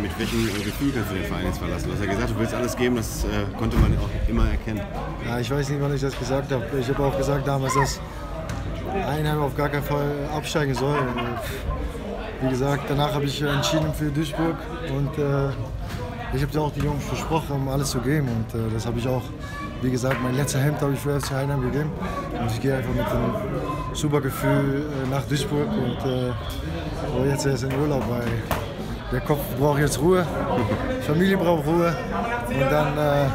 mit welchem Gefühl kannst du den Verein jetzt verlassen? Du hast ja gesagt, du willst alles geben, das äh, konnte man auch immer erkennen. Ja, ich weiß nicht, wann ich das gesagt habe. Ich habe auch gesagt damals, dass Einheim auf gar keinen Fall absteigen soll. Wie gesagt, danach habe ich entschieden für Duisburg und äh, ich habe auch die Jungs versprochen, um alles zu geben und äh, das habe ich auch. Wie gesagt, mein letzter Hemd habe ich für FC Heinheim gegeben und ich gehe einfach mit einem super Gefühl äh, nach Duisburg und äh, jetzt erst in Urlaub, weil der Kopf braucht jetzt Ruhe, die Familie braucht Ruhe und dann äh,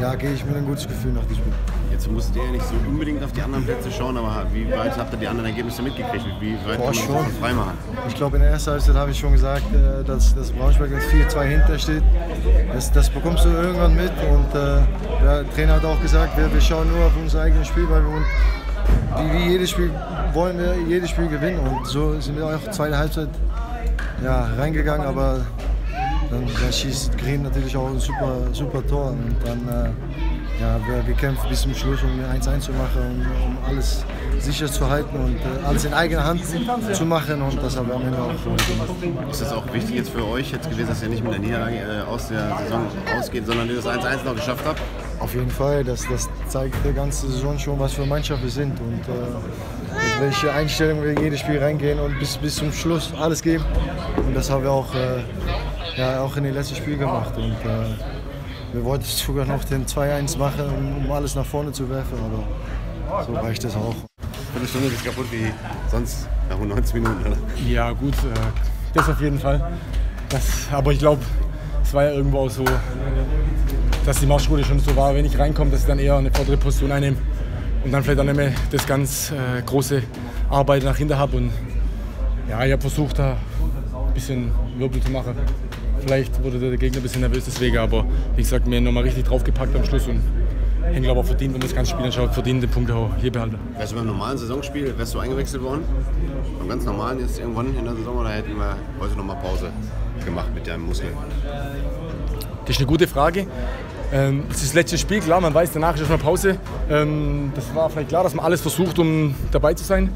ja, gehe ich mit einem guten Gefühl nach Duisburg. Jetzt musstet ihr ja nicht so unbedingt auf die anderen Plätze schauen, aber wie weit habt ihr die anderen Ergebnisse mitgekriegt? Wie weit Boah, kann man schon. das freimachen? Ich glaube, in der ersten Halbzeit habe ich schon gesagt, äh, dass, dass Braunschweig jetzt 4-2 hinter steht. Das, das bekommst du irgendwann mit. Und äh, der Trainer hat auch gesagt, wir, wir schauen nur auf unser eigenes Spiel, weil wir uns, wie, wie jedes Spiel wollen wir jedes Spiel gewinnen. Und so sind wir auch zweite Halbzeit ja, reingegangen, aber dann, dann schießt Green natürlich auch ein super, super Tor. Und dann äh, ja, wir gekämpft bis zum Schluss, um 1-1 zu machen, um, um alles sicher zu halten und äh, alles in eigener Hand zu machen. Und das haben wir am Ende auch gemacht. Ist das auch wichtig jetzt für euch jetzt gewesen, dass ihr nicht mit der Niederlage äh, aus der Saison ausgeht, sondern ihr das 1-1 noch geschafft habt? Auf jeden Fall, das, das zeigt die ganze Saison schon, was für Mannschaft wir sind und äh, mit welcher Einstellung wir in jedes Spiel reingehen und bis, bis zum Schluss alles geben. Und das haben wir auch, äh, ja, auch in den letzten Spiel gemacht. Und, äh, wir wollten sogar noch den 2-1 machen, um, um alles nach vorne zu werfen, aber so reicht es auch. Viertelstunde ist kaputt wie sonst nach 90 Minuten, oder? Ja, gut, äh, das auf jeden Fall. Das, aber ich glaube, es war ja irgendwo auch so, dass die Marschroute schon so war, wenn ich reinkomme, dass ich dann eher eine vordere Position einnehme und dann vielleicht auch nicht mehr das ganz äh, große Arbeit nach hinten habe. Und ja, ich habe versucht, da ein bisschen Wirbel zu machen. Vielleicht wurde der Gegner ein bisschen nervös deswegen, aber wie gesagt, mir nochmal richtig draufgepackt am Schluss und hängt glaube auch verdient, wenn man das ganze Spiel anschaut, verdient den Punkt auch hier behalten. Wärst du beim normalen Saisonspiel, wärst du eingewechselt worden? Beim ganz normalen jetzt irgendwann in der Saison oder hätten wir heute nochmal Pause gemacht mit deinem Muskel? Das ist eine gute Frage. Ähm, das ist das letzte Spiel, klar, man weiß, danach ist erstmal Pause. Ähm, das war vielleicht klar, dass man alles versucht, um dabei zu sein.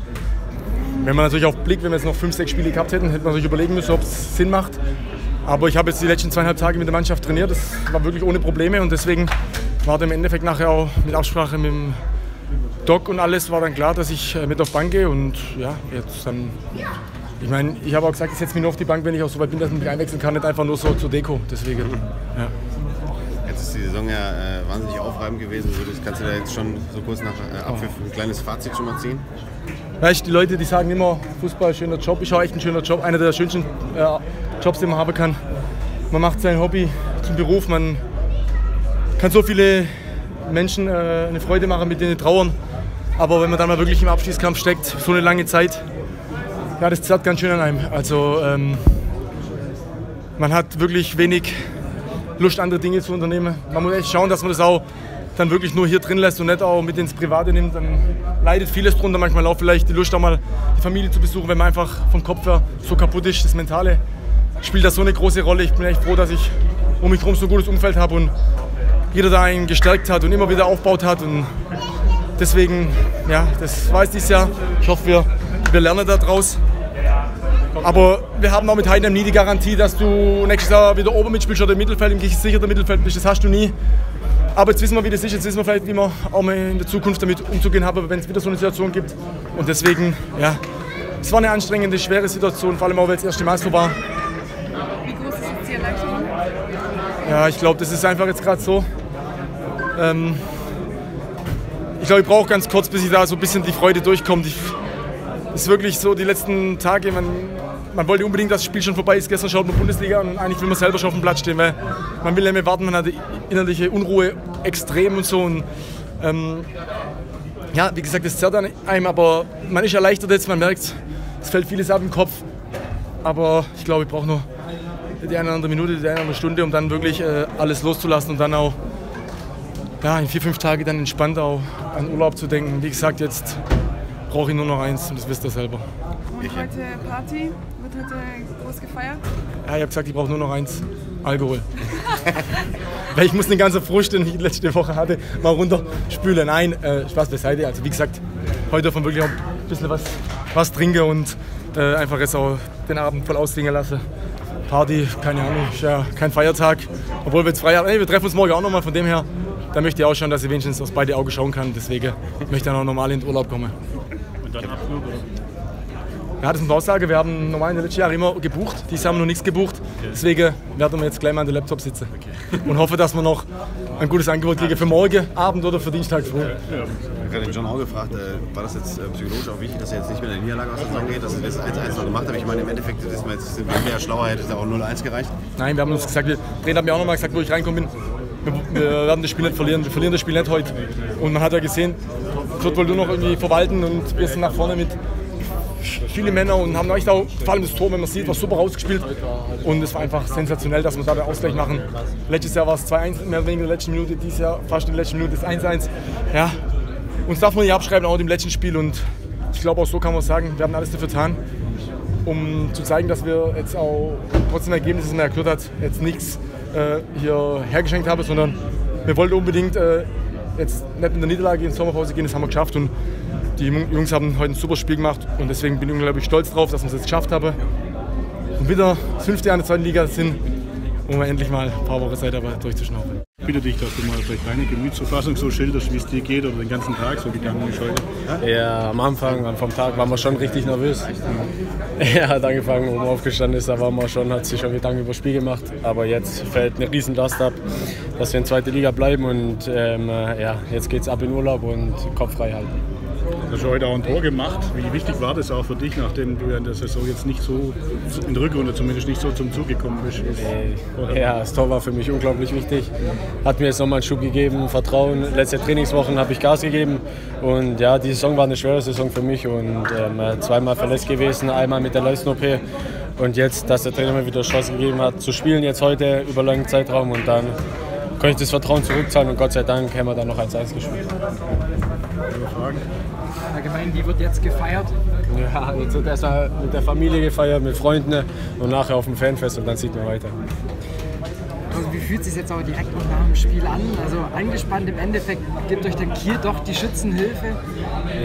Wenn man natürlich auf Blick, wenn wir jetzt noch fünf, sechs Spiele gehabt hätten, hätte man sich überlegen müssen, ob es Sinn macht. Aber ich habe jetzt die letzten zweieinhalb Tage mit der Mannschaft trainiert. Das war wirklich ohne Probleme und deswegen war dann im Endeffekt nachher auch mit Absprache mit dem Doc und alles war dann klar, dass ich äh, mit auf Bank gehe und ja, jetzt dann. Ich meine, ich habe auch gesagt, ich setze mich nur auf die Bank, wenn ich auch so weit bin, dass ich mich einwechseln kann, nicht einfach nur so zur Deko. Deswegen, ja. Jetzt ist die Saison ja äh, wahnsinnig aufreibend gewesen. Das kannst du da jetzt schon so kurz nach äh, Abpfiff ein kleines Fazit schon mal ziehen? Weißt die Leute, die sagen immer, Fußball, schöner Job. Ich habe echt ein schöner Job, einer der schönsten äh, Jobs, den man haben kann. Man macht sein Hobby zum Beruf, man kann so viele Menschen äh, eine Freude machen, mit denen trauern. Aber wenn man dann mal wirklich im Abschießkampf steckt, so eine lange Zeit, ja, das zerrt ganz schön an einem. Also ähm, man hat wirklich wenig Lust, andere Dinge zu unternehmen. Man muss echt schauen, dass man das auch dann wirklich nur hier drin lässt und nicht auch mit ins Private nimmt. Dann leidet vieles drunter. Manchmal auch vielleicht die Lust, auch mal die Familie zu besuchen, wenn man einfach vom Kopf her so kaputt ist. Das Mentale spielt das so eine große Rolle. Ich bin echt froh, dass ich um mich herum so ein gutes Umfeld habe und jeder da einen gestärkt hat und immer wieder aufgebaut hat. Und deswegen, ja, das es dieses Jahr. Ich hoffe, wir, wir lernen daraus. Aber wir haben auch mit Heidenheim nie die Garantie, dass du nächstes Jahr wieder oben mitspielst oder im Mittelfeld, im gesicherten Mittelfeld bist. Das hast du nie. Aber jetzt wissen wir, wie das ist. Jetzt wissen wir vielleicht, wie wir auch mal in der Zukunft damit umzugehen haben, wenn es wieder so eine Situation gibt. Und deswegen, ja, es war eine anstrengende, schwere Situation, vor allem auch, weil es das erste Mal so war. Wie groß ist jetzt die Erleichterung? Ja, ich glaube, das ist einfach jetzt gerade so. Ähm, ich glaube, ich brauche ganz kurz, bis ich da so ein bisschen die Freude durchkommt. Ich, ist wirklich so die letzten Tage, man, man wollte unbedingt, dass das Spiel schon vorbei ist. Gestern schaut man Bundesliga und eigentlich will man selber schon auf dem Platz stehen, weil man will nicht mehr warten, man hat die innerliche Unruhe extrem und so. Und, ähm, ja, wie gesagt, das zerrt an einem, aber man ist erleichtert jetzt, man merkt, es fällt vieles ab im Kopf. Aber ich glaube, ich brauche noch die eine oder andere Minute, die eine oder andere Stunde, um dann wirklich äh, alles loszulassen und dann auch ja, in vier, fünf Tagen dann entspannt auch an Urlaub zu denken. Wie gesagt, jetzt brauche ich nur noch eins und das wisst ihr selber. Und heute Party? Wird heute groß gefeiert? Ja, ich habe gesagt, ich brauche nur noch eins, Alkohol. Weil ich muss den ganzen Frust, den ich letzte Woche hatte, mal runterspülen. Nein, äh, Spaß beiseite. Also wie gesagt, heute davon wirklich auch ein bisschen was, was trinke und äh, einfach jetzt auch den Abend voll ausklingen lasse. Party, keine Ahnung, ist ja kein Feiertag. Obwohl wir jetzt frei haben. Hey, wir treffen uns morgen auch nochmal, von dem her, da möchte ich auch schauen, dass ich wenigstens aus beide Augen schauen kann. Deswegen möchte ich dann auch normal in den Urlaub kommen. Und dann Abflug, oder? Ja, das ist eine Aussage. Wir haben normal in den letzten Jahren immer gebucht. Dieses Jahr haben wir noch nichts gebucht. Deswegen werden wir jetzt gleich mal an den Laptop sitzen. Und hoffe, dass wir noch ein gutes Angebot kriegen für morgen Abend oder für Dienstag früh. Ich habe gerade den John auch gefragt, äh, war das jetzt äh, psychologisch auch wichtig, dass er jetzt nicht mehr in der Niederlage aus der Saison geht, dass er das 1-1 noch gemacht hat? Ich meine, im Endeffekt ist man jetzt, sind wir ja schlauer, hätte es auch 0-1 gereicht. Nein, wir haben uns gesagt, wir Trainer hat mir auch nochmal gesagt, wo ich reinkommen bin, wir, wir werden das Spiel nicht verlieren, wir verlieren das Spiel nicht heute. Und man hat ja gesehen, Kurt wollte nur noch irgendwie verwalten und wir sind nach vorne mit viele Männer und haben echt auch, vor allem das Tor, wenn man sieht, war super rausgespielt. Und es war einfach sensationell, dass wir da den Ausgleich machen. Letztes Jahr war es 2-1, mehr oder weniger in der letzten Minute, dieses Jahr fast in der letzten Minute ist 1-1. Ja, uns darf man nicht abschreiben, auch im letzten Spiel. Und ich glaube, auch so kann man sagen, wir haben alles dafür getan, um zu zeigen, dass wir jetzt auch trotzdem Ergebnis, das man erklärt hat, jetzt nichts äh, hier hergeschenkt haben, sondern wir wollten unbedingt äh, jetzt nicht in der Niederlage in die Sommerpause gehen, das haben wir geschafft. Und die Jungs haben heute ein super Spiel gemacht und deswegen bin ich unglaublich stolz drauf, dass wir es jetzt geschafft haben. Und wieder das fünfte Jahr in der zweiten Liga sind, um wir endlich mal ein paar Wochen Zeit aber durchzuschnaufen. Ich bitte dich, dass du mal vielleicht deine Gemütsverfassung so schilderst, wie es dir geht oder den ganzen Tag so gegangen ist heute. Ja, am Anfang vom Tag waren wir schon richtig nervös. Er hat angefangen, wo man aufgestanden ist, da war man schon, hat sich schon Gedanken über das Spiel gemacht. Aber jetzt fällt eine Riesenlast ab, dass wir in zweiter Liga bleiben und ähm, ja, jetzt geht's ab in Urlaub und Kopf frei halten. Du hast heute auch ein Tor gemacht. Wie wichtig war das auch für dich, nachdem du in der Saison jetzt nicht so, in der Rückrunde zumindest nicht so zum Zug gekommen bist? Ja, das Tor war für mich unglaublich wichtig. Hat mir jetzt nochmal einen Schub gegeben, Vertrauen. Letzte Trainingswochen habe ich Gas gegeben. Und ja, die Saison war eine schwere Saison für mich und ähm, zweimal verletzt gewesen, einmal mit der Leisten-OP. Und jetzt, dass der Trainer mir wieder Chance gegeben hat, zu spielen jetzt heute über langen Zeitraum und dann konnte ich das Vertrauen zurückzahlen und Gott sei Dank haben wir dann noch 1-1 gespielt. Allgemein, wie wird jetzt gefeiert? Ja, jetzt wird erstmal mit der Familie gefeiert, mit Freunden und nachher auf dem Fanfest und dann sieht man weiter. Also wie fühlt es sich jetzt aber direkt nach dem Spiel an? Also angespannt im Endeffekt gibt euch dann Kiel doch die Schützenhilfe.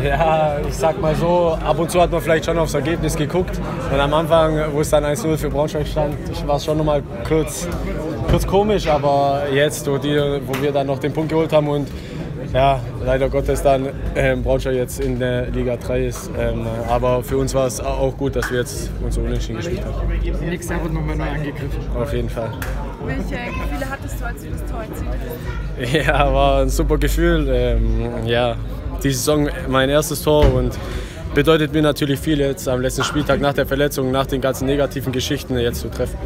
Ja, ich sag mal so, ab und zu hat man vielleicht schon aufs Ergebnis geguckt. Und am Anfang, wo es dann 1-0 für Braunschweig stand, war es schon noch mal kurz, kurz komisch. Aber jetzt, wo, die, wo wir dann noch den Punkt geholt haben und ja, leider Gottes dann ähm, Braunschweig jetzt in der Liga 3 ist. Ähm, aber für uns war es auch gut, dass wir jetzt uns unentschieden gespielt haben. Nächstes Jahr wird nochmal neu angegriffen. Auf jeden Fall. Welche Gefühle hattest du, als du das Tor erzielt hast? Ja, war ein super Gefühl. Ähm, ja, die Saison mein erstes Tor und bedeutet mir natürlich viel jetzt am letzten Spieltag nach der Verletzung, nach den ganzen negativen Geschichten jetzt zu treffen.